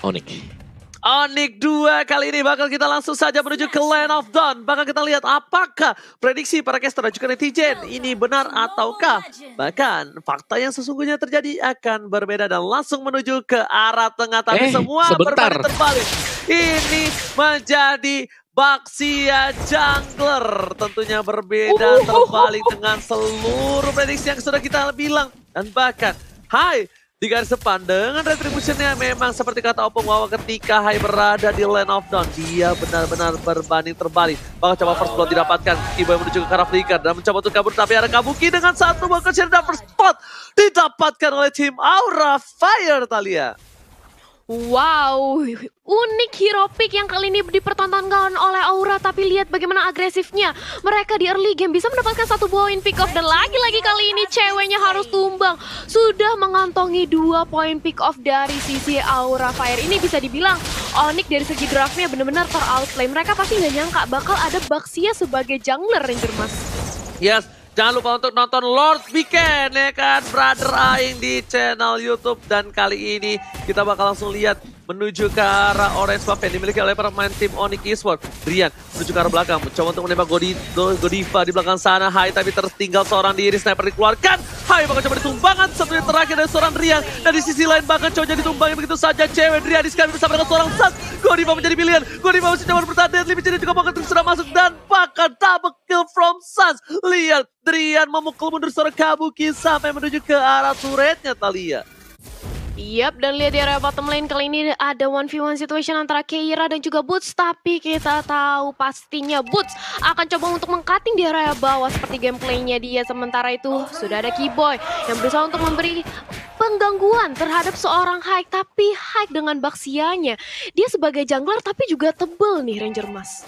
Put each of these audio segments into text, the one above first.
Onyx. Onyx 2 kali ini bakal kita langsung saja menuju ke Land of Dawn. Bakal kita lihat apakah prediksi para caster dan juga netizen ini benar ataukah bahkan fakta yang sesungguhnya terjadi akan berbeda dan langsung menuju ke arah tengah tapi Eh, semua sebentar. terbalik. Ini menjadi Baxia Jungler tentunya berbeda terbalik dengan seluruh prediksi yang sudah kita bilang dan bahkan Hai di garis depan dengan retributionnya memang seperti kata Opung Wawa ketika Hai berada di Land of Dawn dia benar-benar berbanding terbalik. Bakal coba first blood didapatkan. Kiboy menuju ke arah flicker dan mencoba untuk kabur tapi ada Kabuki dengan satu bakal share dan first spot didapatkan oleh tim Aura Fire Talia. Wow, unik hero pick yang kali ini dipertontonkan oleh Aura tapi lihat bagaimana agresifnya. Mereka di early game bisa mendapatkan satu poin pick off dan lagi-lagi kali ini ceweknya harus tumbang. Sudah mengantongi dua poin pick off dari sisi Aura Fire. Ini bisa dibilang Onyx dari segi draftnya benar-benar ter-outplay. Mereka pasti nggak nyangka bakal ada Baxia sebagai jungler Ranger Mas. Yes, jangan lupa untuk nonton Lord Weekend ya kan, Brother Aing di channel YouTube dan kali ini kita bakal langsung lihat menuju ke arah orange buff yang dimiliki oleh pemain tim Onyx Esports. Rian menuju ke arah belakang, mencoba untuk menembak Godi, Go- Godiva di belakang sana. Hai tapi tertinggal seorang diri, sniper dikeluarkan. Hai bakal coba ditumbangkan, satu yang terakhir dari seorang Rian. Dan di sisi lain bahkan coba jadi ditumbangin begitu saja. Cewek Rian di sekali bersama dengan seorang Sas. Godiva menjadi pilihan. Godiva masih coba bertahan, Deadly Vision juga bahkan sudah masuk dan bahkan double kill from Sans. Lihat Drian memukul mundur seorang Kabuki sampai menuju ke arah turretnya Talia. Yap, dan lihat di area bottom lane kali ini ada 1v1 situation antara Keira dan juga Boots. Tapi kita tahu pastinya Boots akan coba untuk mengcutting di area bawah seperti gameplaynya dia. Sementara itu sudah ada Keyboy yang berusaha untuk memberi penggangguan terhadap seorang Hike. Tapi Hike dengan baksianya, dia sebagai jungler tapi juga tebel nih Ranger Mas.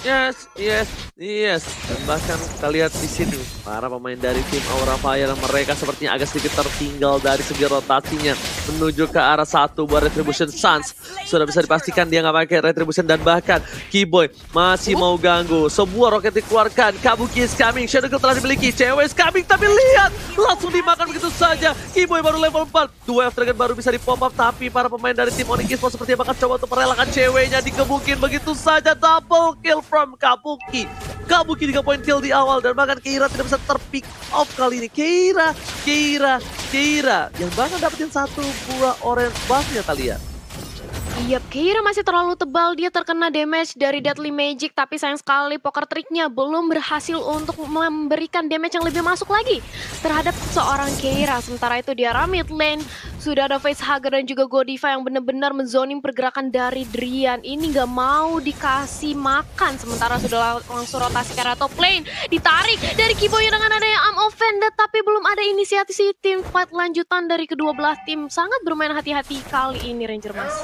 Yes, yes, yes. Dan bahkan kita lihat di sini para pemain dari tim Aura Fire mereka sepertinya agak sedikit tertinggal dari segi rotasinya menuju ke arah satu buat Retribution Suns. Sudah bisa dipastikan dia nggak pakai Retribution dan bahkan Keyboy masih mau ganggu. Sebuah roket dikeluarkan. Kabuki is coming. Shadow Kill telah dimiliki. Cewek is coming tapi lihat langsung dimakan begitu saja. Keyboy baru level 4. Dua F Dragon baru bisa di pop up tapi para pemain dari tim Onyx Esports sepertinya bakal coba untuk merelakan ceweknya dikebukin begitu saja double kill from Kabuki. Kabuki 3 poin kill di awal dan bahkan Keira tidak bisa terpick off kali ini. Keira, Keira, Keira yang bahkan dapetin satu buah orange buff-nya Talia. Yap, Keira masih terlalu tebal. Dia terkena damage dari Deadly Magic. Tapi sayang sekali poker triknya belum berhasil untuk memberikan damage yang lebih masuk lagi terhadap seorang Keira. Sementara itu di arah mid lane sudah ada Facehugger dan juga Godiva yang benar-benar menzoning pergerakan dari Drian. Ini nggak mau dikasih makan. Sementara sudah lang- langsung rotasi ke arah top lane. Ditarik dari Kiboy dengan adanya I'm offended. Tapi belum ada inisiasi tim fight lanjutan dari kedua belah tim. Sangat bermain hati-hati kali ini Ranger Mas.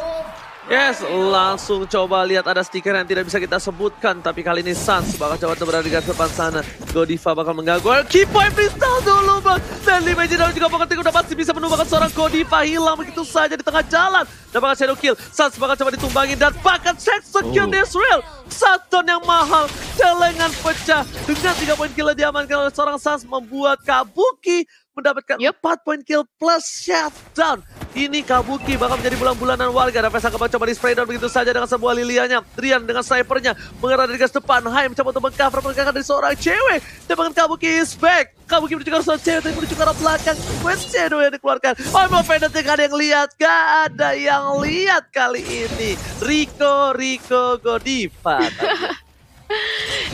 Yes, langsung coba lihat ada stiker yang tidak bisa kita sebutkan. Tapi kali ini Sans bakal coba berada di garis depan sana. Godiva bakal mengganggu. Keep point freestyle dulu bang. Dan lima dan juga Poker udah pasti bisa menumbangkan seorang Godiva. Hilang begitu saja di tengah jalan. Dan bakal shadow kill. Sans bakal coba ditumbangin. Dan bahkan execute Oh. Israel. Satu yang mahal. Celengan pecah. Dengan tiga poin kill diamankan oleh seorang Sans. Membuat Kabuki mendapatkan Yup. 4 poin kill plus shutdown. Ini Kabuki bakal menjadi bulan-bulanan warga. Dan Vesa coba coba di spray down begitu saja dengan sebuah lilianya. Drian dengan snipernya mengarah dari gas depan. Hai mencoba untuk mengcover pergerakan dari seorang cewek. Dan bahkan Kabuki is back. Kabuki menuju ke arah seorang cewek tapi menuju ke arah belakang. Quest Shadow yang dikeluarkan. Oh mau Pendant gak ada yang lihat. Gak ada yang lihat kali ini. Rico, Rico, Godiva.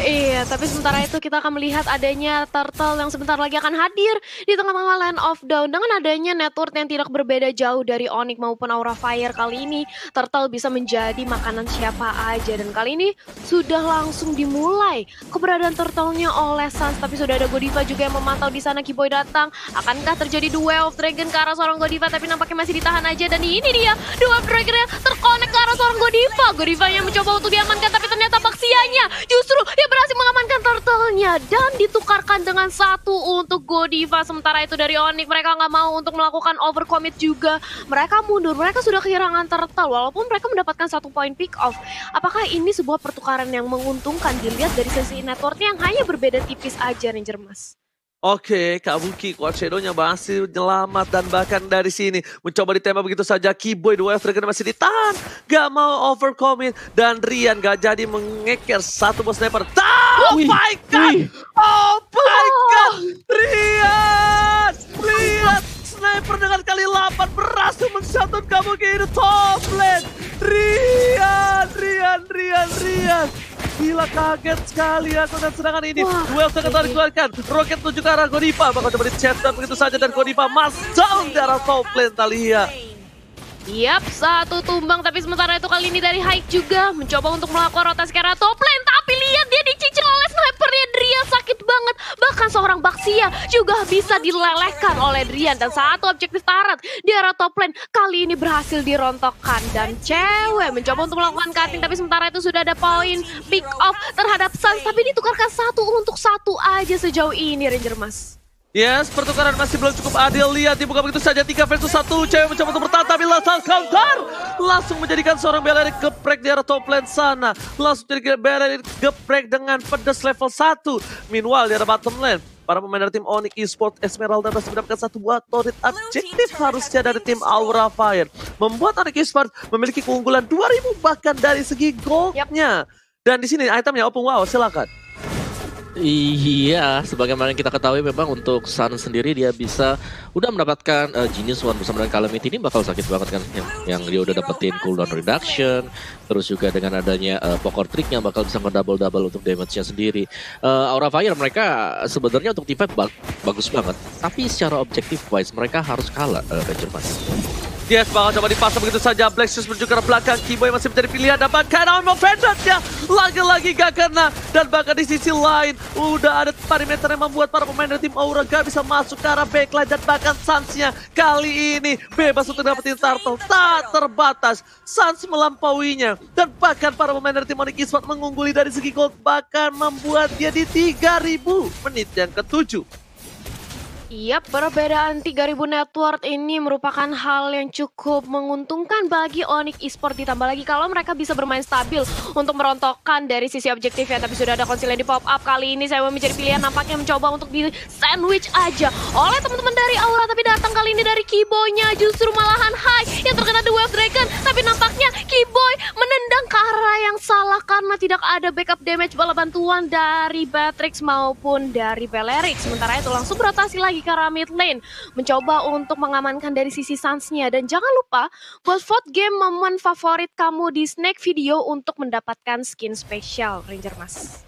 Iya, tapi sementara itu kita akan melihat adanya turtle yang sebentar lagi akan hadir di tengah-tengah land of down. Dengan adanya network yang tidak berbeda jauh dari Onyx maupun Aura Fire kali ini, turtle bisa menjadi makanan siapa aja. Dan kali ini sudah langsung dimulai keberadaan turtle-nya oleh Sans. Tapi sudah ada Godiva juga yang memantau di sana. Kiboy datang. Akankah terjadi duel of dragon ke arah seorang Godiva? Tapi nampaknya masih ditahan aja. Dan ini dia, duel of dragon yang terkonek ke arah seorang Godiva. Godiva yang mencoba untuk diamankan, tapi ternyata Baksianya justru dia berhasil mengamankan turtle-nya dan ditukarkan dengan satu untuk Godiva. Sementara itu dari Onyx mereka nggak mau untuk melakukan overcommit juga. Mereka mundur, mereka sudah kehilangan turtle walaupun mereka mendapatkan satu poin pick off. Apakah ini sebuah pertukaran yang menguntungkan dilihat dari sisi networknya yang hanya berbeda tipis aja Ranger Mas? Oke, Kabuki, Quad Shadow-nya masih menyelamat dan bahkan dari sini mencoba ditembak begitu saja. Keyboy dua Dragon masih ditahan, gak mau overcommit dan Rian gak jadi mengeker satu bos sniper. Oh my god! Oh my god! Rian! Lihat sniper dengan kali 8 berhasil menshutdown Kabuki di top lane. Rian, Rian, Rian, Rian. Gila kaget sekali aku dan serangan ini. Duel sangat dikeluarkan. Roket menuju ke arah Godiva. Bakal coba di dan begitu saja dan Godiva mas down di arah top lane Talia. Yap, satu tumbang tapi sementara itu kali ini dari Hike juga mencoba untuk melakukan rotasi arah top lane. Tapi lihat dia dicicil oleh snipernya Drian sakit banget. Bahkan seorang Baxia juga bisa dilelehkan oleh Drian. Dan satu objektif tarat di arah top lane kali ini berhasil dirontokkan. Dan cewek mencoba untuk melakukan cutting tapi sementara itu sudah ada poin pick off terhadap Sans. Tapi ditukarkan satu untuk satu aja sejauh ini Ranger Mas. Yes, pertukaran masih belum cukup adil. Lihat dibuka begitu saja. Tiga versus satu. Cewek mencoba untuk bertahan. Tapi langsung counter. Langsung menjadikan seorang Bellerin geprek di arah top lane sana. Langsung jadi Bellerin geprek dengan pedas level 1. Meanwhile di arah bottom lane. Para pemain dari tim Onyx Esports Esmeralda berhasil mendapatkan satu buah torret objektif harusnya dari tim Aura Fire. Membuat Onyx Esports memiliki keunggulan 2000 bahkan dari segi goldnya. Dan di sini itemnya open wow silakan. Iya, sebagaimana kita ketahui memang untuk Sun sendiri dia bisa udah mendapatkan uh, Genius One bersama dengan Calamity ini bakal sakit banget kan yang, yang dia udah dapetin cooldown reduction, terus juga dengan adanya uh, poker tricknya bakal bisa double double untuk damage-nya sendiri. Uh, Aura Fire mereka sebenarnya untuk bag bagus banget, tapi secara objektif wise mereka harus kalah uh, Ranger Mas. Yes, bakal coba dipasang begitu saja. Black Shoes menuju ke belakang. Kiboy masih menjadi pilihan. Bahkan Almo ya lagi-lagi gak kena. Dan bahkan di sisi lain, udah ada perimeter yang membuat para pemain dari tim Aura gak bisa masuk ke arah backline. Dan bahkan Suns-nya kali ini bebas untuk dapetin turtle. Tak terbatas. Suns melampauinya. Dan bahkan para pemain dari tim Onyx Esports mengungguli dari segi gold. Bahkan membuat dia di 3000 menit yang ketujuh. Yap, perbedaan 3000 network ini merupakan hal yang cukup menguntungkan bagi Onyx Esports. Ditambah lagi kalau mereka bisa bermain stabil untuk merontokkan dari sisi objektif ya tapi sudah ada konsil yang di pop up kali ini. Saya mau menjadi pilihan. Nampaknya mencoba untuk di sandwich aja. Oleh teman-teman dari Aura tapi datang kali ini dari Kiboynya. Justru malahan high yang terkena The Wave Dragon. Tapi nampaknya Kiboy menendang ke arah yang salah karena tidak ada backup damage bala bantuan dari Batrix maupun dari Belerix sementara itu langsung berotasi lagi arah mid lane. Mencoba untuk mengamankan dari sisi Suns-nya. Dan jangan lupa buat vote game momen favorit kamu di Snack Video untuk mendapatkan skin spesial Ranger Mas.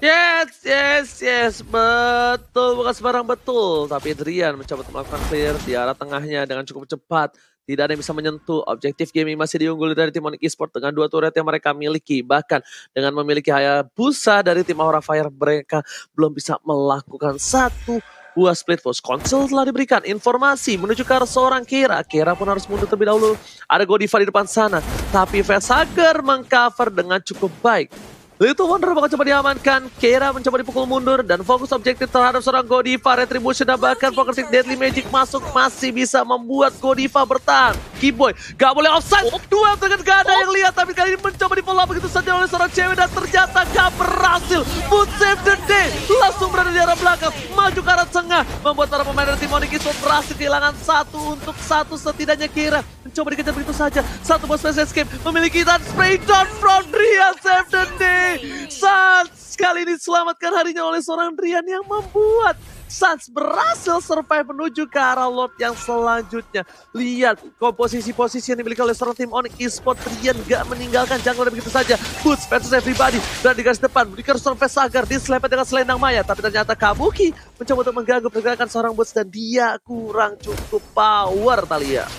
Yes, yes, yes, betul, bukan sembarang betul. Tapi Adrian mencoba melakukan clear di arah tengahnya dengan cukup cepat. Tidak ada yang bisa menyentuh. Objektif gaming masih diungguli dari tim Onyx Esports dengan dua turret yang mereka miliki. Bahkan dengan memiliki Hayabusa dari tim Aura Fire, mereka belum bisa melakukan satu buah split force console telah diberikan informasi menuju ke arah seorang Kira. Kira pun harus mundur terlebih dahulu. Ada Godiva di depan sana. Tapi Vesager mengcover dengan cukup baik. Little Wonder bakal coba diamankan. Kira mencoba dipukul mundur dan fokus objektif terhadap seorang Godiva. Retribution dan bahkan Poker Deadly Magic masuk masih bisa membuat Godiva bertahan. Keyboy gak boleh offside. Dua dengan gak ada yang lihat tapi kali ini mencoba di follow begitu saja oleh seorang cewek dan ternyata gak berhasil. Boot save the day. Langsung berada di arah belakang. Maju ke arah tengah. Membuat para pemain dari tim Onyx berhasil kehilangan satu untuk satu setidaknya Kira. Mencoba dikejar begitu saja. Satu bos escape memiliki dan spray down from Drian save the day. Suns kali ini diselamatkan harinya oleh seorang Drian yang membuat Suns berhasil survive menuju ke arah Lord yang selanjutnya. Lihat komposisi-posisi yang dimiliki oleh seorang tim Onyx Esports. Rian gak meninggalkan jungle begitu saja. Boots versus everybody. Dan di garis depan, berikan seorang Vesagar diselepet dengan selendang maya. Tapi ternyata Kabuki mencoba untuk mengganggu pergerakan seorang Boots dan dia kurang cukup power Talia.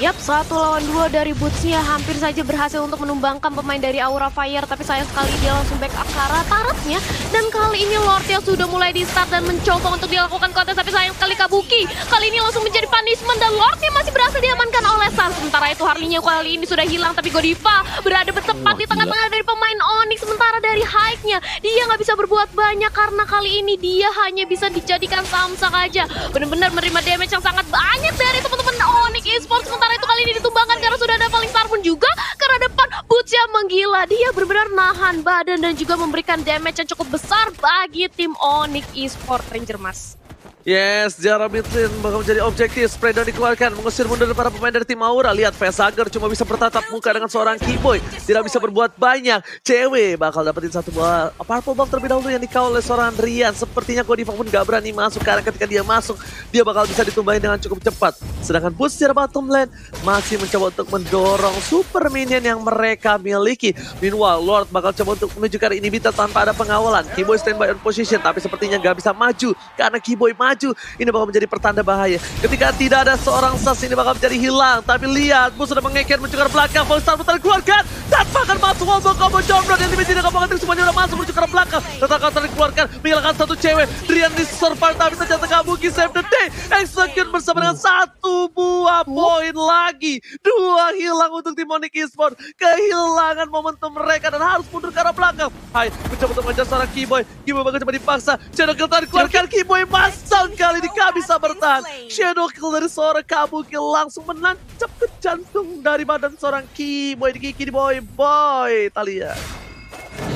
Yap, satu lawan dua dari Bootsnya hampir saja berhasil untuk menumbangkan pemain dari Aura Fire. Tapi sayang sekali dia langsung back up ke arah Taratnya. Dan kali ini Lord yang sudah mulai di start dan mencoba untuk dilakukan kontes. Tapi sayang sekali Kabuki. Kali ini langsung menjadi punishment dan Lordnya masih berhasil diamankan oleh Sun. Sementara itu Harley-nya kali ini sudah hilang. Tapi Godiva berada tepat di tengah-tengah dari pemain Onyx. Sementara dari Hike-nya dia nggak bisa berbuat banyak karena kali ini dia hanya bisa dijadikan samsak aja. Benar-benar menerima damage yang sangat banyak dari teman-teman Onyx Esports. Sementara itu kali ini ditumbangkan karena sudah ada paling pun juga karena depan Butch yang menggila. Dia benar-benar nahan badan dan juga memberikan damage yang cukup besar bagi tim Onyx Esport Ranger Mas. Yes, Jara Midlane bakal menjadi objektif. Down dikeluarkan, mengusir mundur para pemain dari tim Aura. Lihat, Vesager cuma bisa bertatap muka dengan seorang Keyboy. Tidak bisa berbuat banyak. Cewek bakal dapetin satu buah purple bomb terlebih dahulu yang dikawal oleh seorang Rian. Sepertinya Godiva pun gak berani masuk, karena ketika dia masuk, dia bakal bisa ditumbahin dengan cukup cepat. Sedangkan boost Jara bottom lane masih mencoba untuk mendorong super minion yang mereka miliki. Meanwhile, Lord bakal coba untuk menuju ke inhibitor tanpa ada pengawalan. Keyboy standby on position, tapi sepertinya gak bisa maju, karena Keyboy maju maju. Ini bakal menjadi pertanda bahaya. Ketika tidak ada seorang sas ini bakal menjadi hilang. Tapi lihat, Bus sudah mengeker menuju ke belakang. Star putar keluarkan. Tanpa akan masuk combo combo jomblo. Yang tim tidak kamu semuanya udah masuk menuju ke belakang. Tetap akan dikeluarkan. Menghilangkan satu cewek. Drian di survive tapi ternyata Kabuki save the day. Execute bersama dengan satu buah poin lagi. Dua hilang untuk tim Onyx Esport. Kehilangan momentum mereka dan harus mundur ke arah belakang. Hai, mencoba untuk mengejar seorang Keyboy. Keyboy bakal coba dipaksa. Kill tadi keluarkan. Keyboy masuk Down kali ini gak bisa bertahan. Shadow kill dari seorang Kabuki langsung menancap ke jantung dari badan seorang Kiboy di Kiki Boy Boy Talia.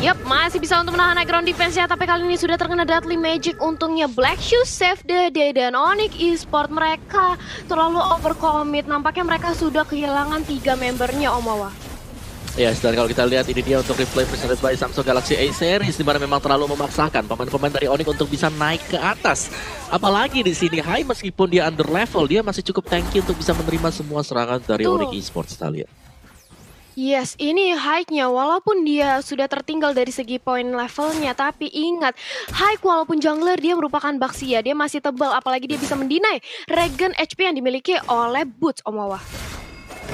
Yap, masih bisa untuk menahan high ground defense ya, tapi kali ini sudah terkena Deadly Magic. Untungnya Black Shoes save the day dan Onyx Esport mereka terlalu overcommit. Nampaknya mereka sudah kehilangan tiga membernya Omawa. Ya, dan kalau kita lihat ini dia untuk replay presented by Samsung Galaxy A series di mana memang terlalu memaksakan pemain-pemain dari Onyx untuk bisa naik ke atas. Apalagi di sini High meskipun dia under level, dia masih cukup tanky untuk bisa menerima semua serangan dari Tuh. Onyx Esports kita lihat. Yes, ini high-nya walaupun dia sudah tertinggal dari segi poin levelnya, tapi ingat, high walaupun jungler dia merupakan Baxia, dia masih tebal, apalagi dia bisa mendinai regen HP yang dimiliki oleh Boots Omawa.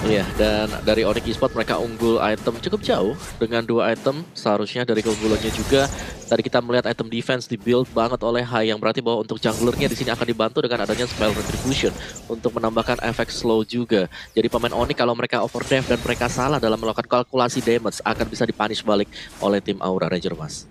Iya, dan dari Onyx Esports mereka unggul item cukup jauh dengan dua item. Seharusnya dari keunggulannya juga tadi kita melihat item defense di build banget oleh Hai yang berarti bahwa untuk junglernya di sini akan dibantu dengan adanya spell retribution untuk menambahkan efek slow juga. Jadi pemain Onyx kalau mereka overdrive dan mereka salah dalam melakukan kalkulasi damage akan bisa dipunish balik oleh tim Aura Ranger Mas.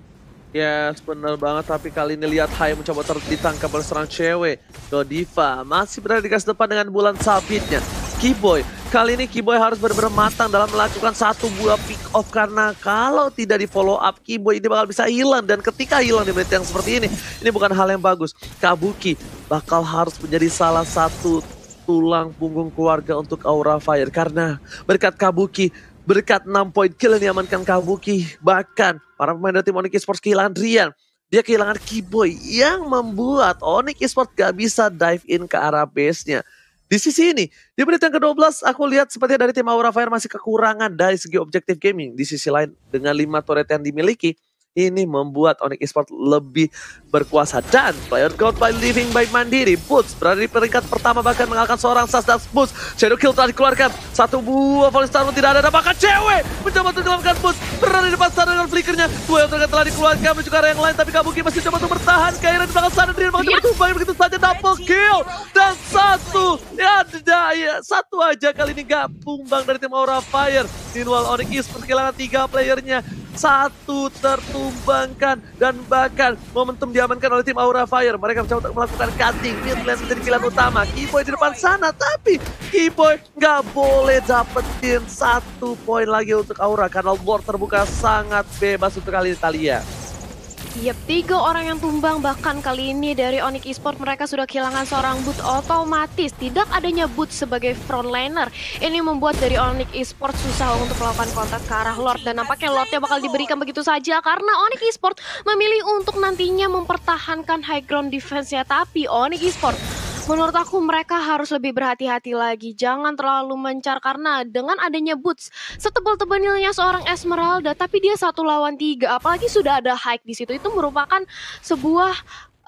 Yes, benar banget. Tapi kali ini lihat Hai mencoba ditangkap oleh seorang cewek. Godiva masih berada di garis depan dengan bulan sabitnya. Keyboy. Kali ini Keyboy harus benar-benar matang dalam melakukan satu buah pick off karena kalau tidak di follow up Keyboy ini bakal bisa hilang dan ketika hilang di menit yang seperti ini, ini bukan hal yang bagus. Kabuki bakal harus menjadi salah satu tulang punggung keluarga untuk Aura Fire karena berkat Kabuki berkat 6 poin kill yang diamankan Kabuki bahkan para pemain dari tim Onyx Esports kehilangan Rian dia kehilangan Keyboy yang membuat Onyx Esports gak bisa dive in ke arah base-nya. Di sisi ini, di menit yang ke-12 aku lihat sepertinya dari tim Aura Fire masih kekurangan dari segi objektif gaming. Di sisi lain, dengan 5 turret yang dimiliki, ini membuat Onyx Esports lebih berkuasa dan player god by living by Mandiri Boots berada di peringkat pertama bahkan mengalahkan seorang Sasdas Boots. Shadow Kill telah dikeluarkan. Satu buah volley star tidak ada. Dan bahkan cewek mencoba untuk melakukan Boots. Berada di depan sana dengan flickernya dua yang telah dikeluarkan menuju ke arah yang lain tapi Kabuki masih coba untuk bertahan. Kaira di belakang sana Drian mencoba tumbang begitu saja. Double kill. Dan satu. Ya, ya satu aja kali ini gak tumbang dari tim Aura Fire. Meanwhile Onyx Esports kehilangan tiga playernya satu tertumbangkan dan bahkan momentum diamankan oleh tim Aura Fire. Mereka mencoba untuk melakukan cutting, mid lane menjadi pilihan utama. Keyboy di depan sana, tapi Keyboy nggak boleh dapetin satu poin lagi untuk Aura karena board terbuka sangat bebas untuk kali Italia. Yep, tiga orang yang tumbang bahkan kali ini dari Onyx Esport mereka sudah kehilangan seorang boot otomatis. Tidak adanya boot sebagai frontliner. Ini membuat dari Onyx Esport susah untuk melakukan kontak ke arah Lord. Dan nampaknya Lordnya bakal diberikan begitu saja karena Onyx Esport memilih untuk nantinya mempertahankan high ground defense-nya. Tapi Onyx Esport Menurut aku mereka harus lebih berhati-hati lagi. Jangan terlalu mencar karena dengan adanya boots setebal-tebalnya seorang Esmeralda, tapi dia satu lawan tiga. Apalagi sudah ada hike di situ. Itu merupakan sebuah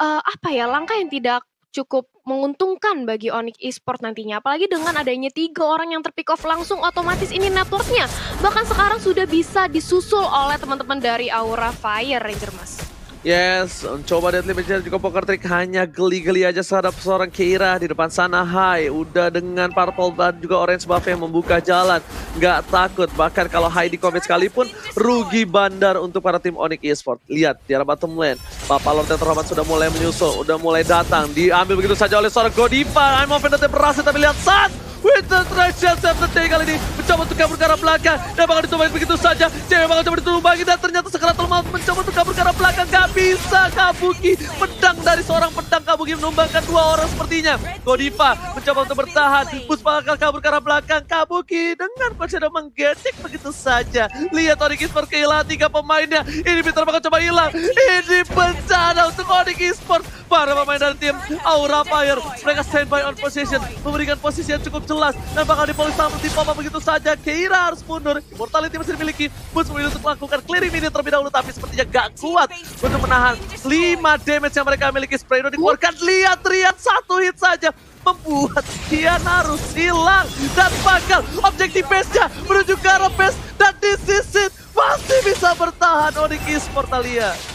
uh, apa ya langkah yang tidak cukup menguntungkan bagi Onyx Esport nantinya. Apalagi dengan adanya tiga orang yang terpick off langsung otomatis ini networknya. Bahkan sekarang sudah bisa disusul oleh teman-teman dari Aura Fire Ranger Mas. Yes, coba Deadly Magician juga poker trick hanya geli-geli aja terhadap seorang Keira di depan sana Hai. Udah dengan purple dan juga orange buff yang membuka jalan. Nggak takut, bahkan kalau Hai di commit sekalipun rugi bandar untuk para tim Onyx Esport. Lihat, di arah bottom lane, Papa Lord Terhormat sudah mulai menyusul, udah mulai datang. Diambil begitu saja oleh seorang Godiva. I'm offended berhasil, tapi lihat saat Winter Treasure Saturday kali ini mencoba untuk kabur ke arah belakang dan bakal ditumbahin begitu saja. Cewek bakal coba ditulungi dan ternyata Sekaratul Maut mencoba untuk kabur ke arah belakang. Gak bisa Kabuki. Pedang dari seorang pedang Kabuki menumbangkan dua orang sepertinya. Godiva mencoba untuk bertahan. Bus bakal kabur ke arah belakang. Kabuki dengan Konseda menggetik begitu saja. Lihat Onyx Esports kehilangan tiga pemainnya. Ini Peter bakal coba hilang. Ini bencana untuk Onyx Esports. Para pemain dari tim Aura Fire. Mereka standby on position. Memberikan posisi yang cukup jelas. Dan bakal dipolis sama tim Papa begitu saja. Keira harus mundur. Immortality masih dimiliki. Bus memilih untuk melakukan clearing minion terlebih dahulu. Tapi sepertinya gak kuat untuk menahan 5 damage yang mereka miliki. Spray dikeluarkan. Lihat, lihat satu hit saja membuat Kian harus hilang dan bakal objektif base-nya menuju ke arah base dan di sisi masih bisa bertahan Onyx Esports Talia.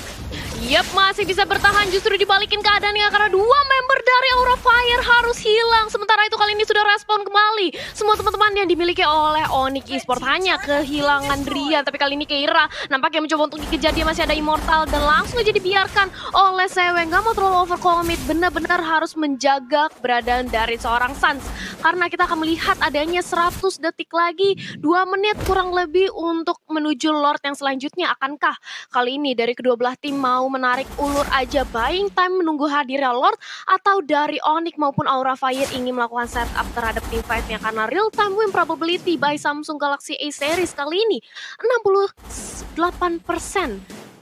Yap, masih bisa bertahan justru dibalikin keadaannya karena dua member dari Aura Fire harus hilang. Sementara itu kali ini sudah respon kembali. Semua teman-teman yang dimiliki oleh Onyx Esports hanya kehilangan Drian. Tapi kali ini Keira nampaknya mencoba untuk dikejar dia masih ada Immortal dan langsung aja dibiarkan oleh Sewe. Gak mau terlalu overcommit, benar-benar harus menjaga keberadaan dari seorang Sans. Karena kita akan melihat adanya 100 detik lagi, 2 menit kurang lebih untuk menuju Lord yang selanjutnya. Akankah kali ini dari kedua belah tim mau menarik ulur aja buying time menunggu hadirnya Lord atau dari Onyx maupun Aura Fire ingin melakukan setup terhadap tim fight-nya karena real time win probability by Samsung Galaxy A series kali ini 68%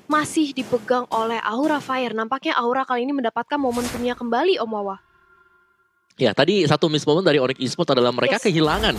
masih dipegang oleh Aura Fire. Nampaknya Aura kali ini mendapatkan momentumnya kembali Om Wawa. Ya, tadi satu miss moment dari Onyx Esports adalah mereka yes. kehilangan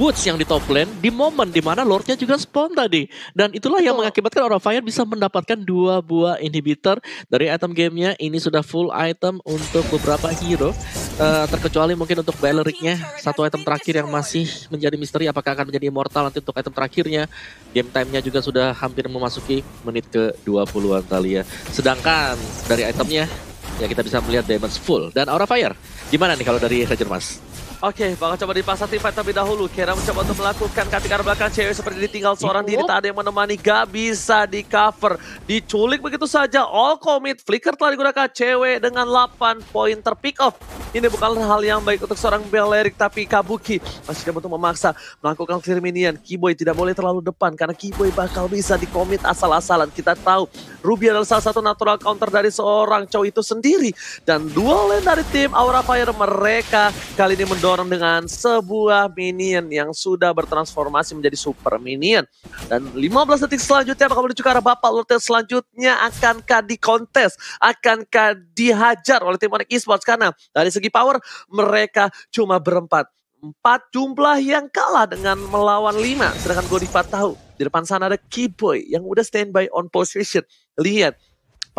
Woods yang di top lane di momen di mana Lordnya juga spawn tadi. Dan itulah yang mengakibatkan Aura Fire bisa mendapatkan dua buah inhibitor dari item gamenya. Ini sudah full item untuk beberapa hero. Uh, terkecuali mungkin untuk Balericnya satu item terakhir yang masih menjadi misteri apakah akan menjadi immortal nanti untuk item terakhirnya game time-nya juga sudah hampir memasuki menit ke 20-an Talia sedangkan dari itemnya ya kita bisa melihat damage full dan Aura Fire gimana nih kalau dari Ranger Mas? Oke, okay, bakal coba dipasang tim fight terlebih dahulu. Kera mencoba untuk melakukan ketika belakang cewek seperti ditinggal seorang diri. Tak ada yang menemani, gak bisa di cover. Diculik begitu saja, all commit. Flicker telah digunakan cewek dengan 8 poin terpick off. Ini bukan hal yang baik untuk seorang Belerik, tapi Kabuki masih coba untuk memaksa melakukan clear minion. Keyboy tidak boleh terlalu depan, karena Keyboy bakal bisa di commit asal-asalan. Kita tahu, Ruby adalah salah satu natural counter dari seorang cowok itu sendiri. Dan dual lane dari tim Aura Fire mereka kali ini mendorong didorong dengan sebuah minion yang sudah bertransformasi menjadi super minion. Dan 15 detik selanjutnya bakal menuju ke arah Bapak Lord selanjutnya akankah dikontes, akankah dihajar oleh tim Onyx Esports karena dari segi power mereka cuma berempat. Empat jumlah yang kalah dengan melawan lima. Sedangkan Godiva tahu di depan sana ada Keyboy yang udah standby on position. Lihat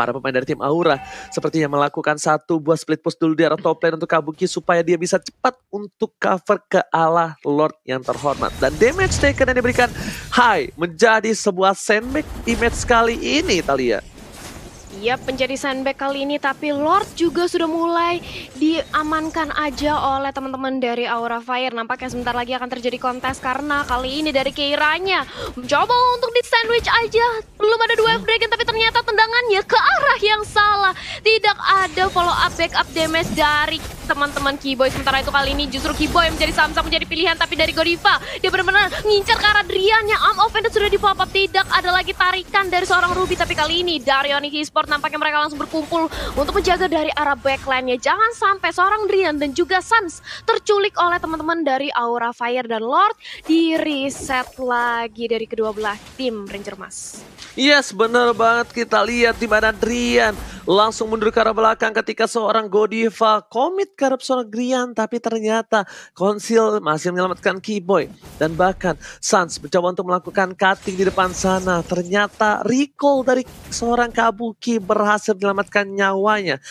para pemain dari tim Aura sepertinya melakukan satu buah split push dulu di arah top lane untuk Kabuki supaya dia bisa cepat untuk cover ke Allah Lord yang terhormat. Dan damage taken yang diberikan high menjadi sebuah sandbag image kali ini Talia. Yap, menjadi sandbag kali ini tapi Lord juga sudah mulai diamankan aja oleh teman-teman dari Aura Fire. Nampaknya sebentar lagi akan terjadi kontes karena kali ini dari Keiranya mencoba untuk di sandwich aja. Belum ada dua Dragon tapi ternyata tendangannya ke arah yang salah. Tidak ada follow up backup damage dari teman-teman Keyboy. Sementara itu kali ini justru Keyboy menjadi Samsung menjadi pilihan tapi dari Godiva dia benar-benar ngincar ke arah Drian yang arm offended sudah di pop up. Tidak ada lagi tarikan dari seorang Ruby tapi kali ini dari Onyx Esports nampaknya mereka langsung berkumpul untuk menjaga dari arah backline-nya. Jangan sampai seorang Drian dan juga Sans terculik oleh teman-teman dari Aura Fire dan Lord di reset lagi dari kedua belah tim Ranger Mas. Yes, bener banget kita lihat di mana Drian langsung mundur ke arah belakang ketika seorang Godiva komit ke arah seorang Drian tapi ternyata Konsil masih menyelamatkan Keyboy dan bahkan Sans mencoba untuk melakukan cutting di depan sana ternyata recall dari seorang Kabuki berhasil menyelamatkan nyawanya.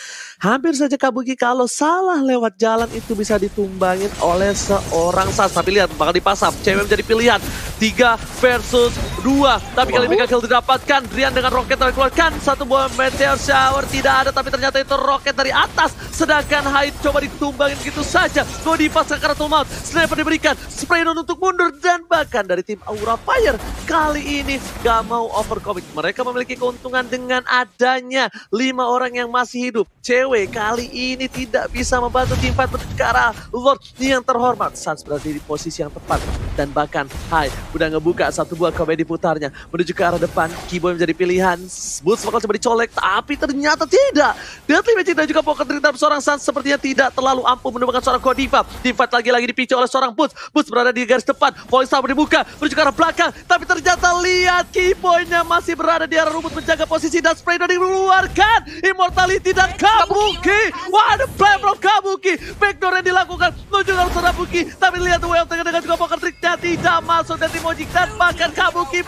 Hampir saja Kabuki kalau salah lewat jalan itu bisa ditumbangin oleh seorang Sas. Tapi lihat bakal dipasang. Cewek menjadi pilihan. Tiga versus dua. Tapi kali ini gagal didapatkan. Drian dengan roket yang dikeluarkan. Satu buah meteor shower tidak ada, tapi ternyata itu roket dari atas. Sedangkan Hyde coba ditumbangin gitu saja. Godiva sekarang maut. Sniper diberikan. Spray untuk mundur. Dan bahkan dari tim Aura Fire. Kali ini gak mau overcommit. Mereka memiliki keuntungan dengan adanya lima orang yang masih hidup. Cewek kali ini tidak bisa membantu tim fight ke arah Lord yang terhormat. Sans berada di posisi yang tepat. Dan bahkan Hyde udah ngebuka satu buah komedi putarnya. Menuju ke arah depan. Keyboy menjadi pilihan. Boots bakal coba dicolek. Tapi ternyata tidak. Deadly Magic dan juga Pocket Ring seorang Sans sepertinya tidak terlalu ampuh menemukan seorang Godiva. Tim fight lagi-lagi dipicu oleh seorang Boots. Boots berada di garis depan. Voice Tower dibuka. Menuju ke arah belakang. Tapi ternyata lihat Keyboynya masih berada di arah rumput menjaga posisi. Dan spray dikeluarkan. Immortality dan Kabuki. Wah ada play from Kabuki. Backdoor yang dilakukan. Menuju ke arah Kabuki. Tapi lihat Well dengan juga Pocket Tricknya tidak masuk dari Mojik. Dan bahkan Kabuki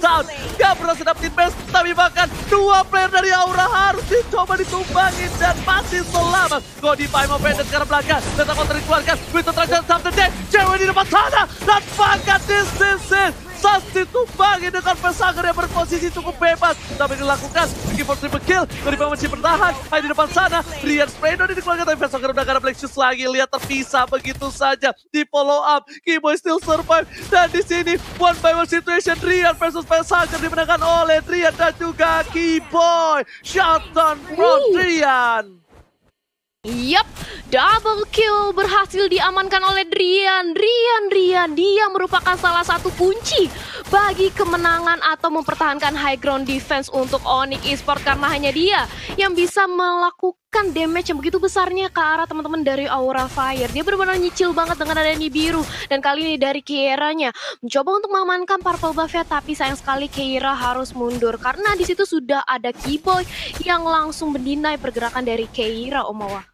down. Gak berhasil dapetin best. Tapi bahkan dua player dari Aura harus dicoba ditumbangin. Dan masih selamat. Godiva mau pendek ke belakang. Tetap mau dikeluarkan. Winter Traction sampai dead. Cewek di depan sana. Dan bahkan this is it. Sas ditumbangi dengan Pesager yang berposisi cukup bebas. Tapi dilakukan, Bikin for triple kill. Godiva masih bertahan. Hanya di depan sana. Rian Spraydon dikeluarkan. Tapi Pesager udah gak ada Black Shoes lagi. Lihat terpisah begitu saja. Di follow up. Keyboy still survive. Dan di sini one by one situation. Rian versus Pesager dimenangkan oleh Rian dan juga Keyboy. Shutdown from Rian. Yap, double kill berhasil diamankan oleh Drian. Drian, Drian, dia merupakan salah satu kunci bagi kemenangan atau mempertahankan high ground defense untuk Onyx Esport karena hanya dia yang bisa melakukan damage yang begitu besarnya ke arah teman-teman dari Aura Fire. Dia benar-benar nyicil banget dengan adanya biru dan kali ini dari Keira-nya mencoba untuk mengamankan Purple buff tapi sayang sekali Keira harus mundur karena di situ sudah ada Keyboy yang langsung mendinai pergerakan dari Keira Omawa.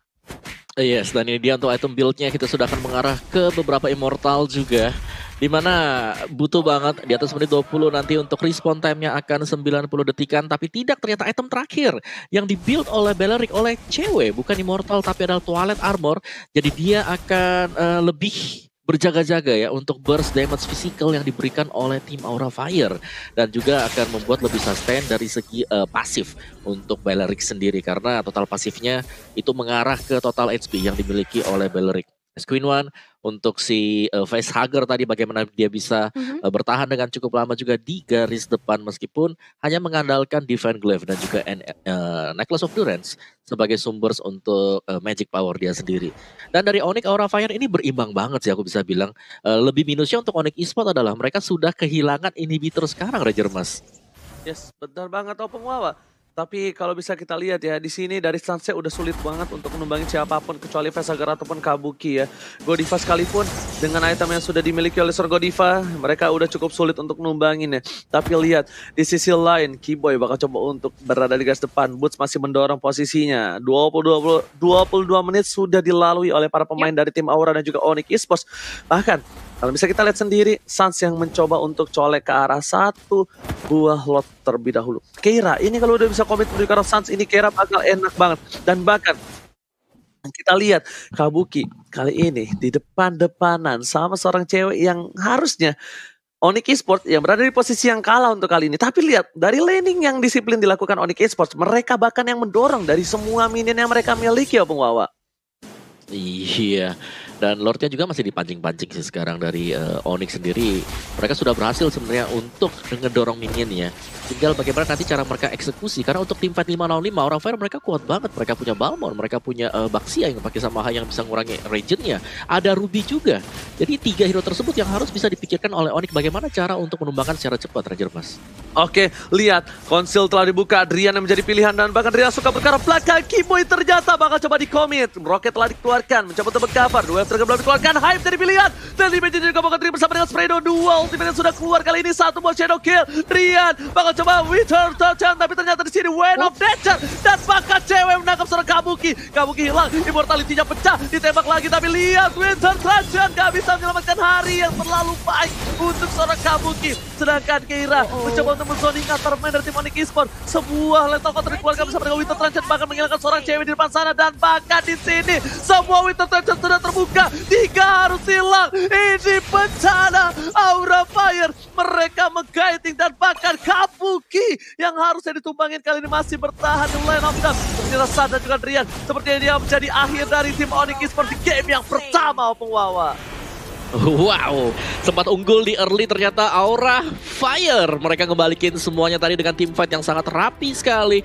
Yes, dan ini dia untuk item build-nya kita sudah akan mengarah ke beberapa immortal juga. Di mana butuh banget di atas menit 20 nanti untuk respawn time-nya akan 90 detikan. Tapi tidak ternyata item terakhir yang dibuild oleh Belleric oleh cewek. Bukan immortal tapi adalah toilet armor. Jadi dia akan uh, lebih berjaga-jaga ya untuk burst damage physical yang diberikan oleh tim Aura Fire dan juga akan membuat lebih sustain dari segi uh, pasif untuk Balearic sendiri karena total pasifnya itu mengarah ke total HP yang dimiliki oleh Balearic. Queen One untuk si uh, facehugger tadi bagaimana dia bisa mm-hmm. uh, bertahan dengan cukup lama juga di garis depan meskipun hanya mengandalkan Divine Glaive dan juga uh, Necklace of Durance sebagai sumber untuk uh, magic power dia sendiri. Dan dari Onyx Aura Fire ini berimbang banget sih aku bisa bilang. Uh, lebih minusnya untuk Onyx Esport adalah mereka sudah kehilangan inhibitor sekarang Ranger Mas. Yes, benar banget Opung Wawa. Tapi kalau bisa kita lihat ya, di sini dari Sunset udah sulit banget untuk menumbangin siapa pun kecuali Vesagar ataupun Kabuki ya. Godiva sekalipun dengan item yang sudah dimiliki oleh Sir Godiva, mereka udah cukup sulit untuk menumbangin ya. Tapi lihat, di sisi lain, Keyboy bakal coba untuk berada di gas depan. Boots masih mendorong posisinya. 20, 20, 22 menit sudah dilalui oleh para pemain yep. dari tim Aura dan juga Onyx Esports. Bahkan kalau bisa kita lihat sendiri, Sans yang mencoba untuk colek ke arah satu buah lot terlebih dahulu. Keira, ini kalau udah bisa komit menuju ke arah Sans, ini Keira bakal enak banget. Dan bahkan kita lihat Kabuki kali ini di depan-depanan sama seorang cewek yang harusnya Onyx Esports yang berada di posisi yang kalah untuk kali ini. Tapi lihat, dari laning yang disiplin dilakukan Onyx Esports, mereka bahkan yang mendorong dari semua minion yang mereka miliki ya Bung Wawa. Iya, dan Lordnya juga masih dipancing-pancing sih sekarang dari uh, Onyx sendiri. Mereka sudah berhasil sebenarnya untuk ngedorong minionnya. Tinggal bagaimana nanti cara mereka eksekusi. Karena untuk tim fight 5 lawan 5, orang Fire mereka kuat banget. Mereka punya Balmon, mereka punya uh, Baxia yang pakai sama yang bisa ngurangi regionnya. Ada Ruby juga. Jadi tiga hero tersebut yang harus bisa dipikirkan oleh Onyx bagaimana cara untuk menumbangkan secara cepat, Ranger Mas. Oke, lihat. Konsil telah dibuka. Adrian yang menjadi pilihan dan bahkan Adrian suka berkara belakang. Kimoy ternyata bakal coba di-commit. Rocket telah dikeluarkan, mencoba untuk cover. Dua Striker belum dikeluarkan, hype dari pilihan. Dan Imagine juga bakal bersama dengan Spredo. Dua ultimate yang sudah keluar kali ini. Satu buat Shadow Kill. Rian bakal coba Wither Touchdown. Tapi ternyata di sini Wayne of Nature. Dan bakal cewek menangkap seorang Kabuki. Kabuki hilang, immortality-nya pecah. Ditembak lagi, tapi lihat Winter Touchdown. Gak bisa menyelamatkan hari yang terlalu baik untuk seorang Kabuki. Sedangkan Keira oh, oh. mencoba untuk menzoning antar main dari tim Onyx Esport. Sebuah lethal counter dikeluarkan bersama dengan Winter Touchdown. Bahkan menghilangkan seorang cewek di depan sana. Dan bahkan di sini semua Winter Touchdown sudah terbuka. Tiga harus hilang. Ini bencana. Aura Fire mereka mengguiding dan bahkan Kabuki yang harusnya ditumbangin kali ini masih bertahan di line of them. Ternyata San dan juga Rian sepertinya dia menjadi akhir dari tim Onyx seperti game yang pertama Opung Wawa. Wow, sempat unggul di early ternyata Aura Fire. Mereka ngembalikin semuanya tadi dengan tim fight yang sangat rapi sekali.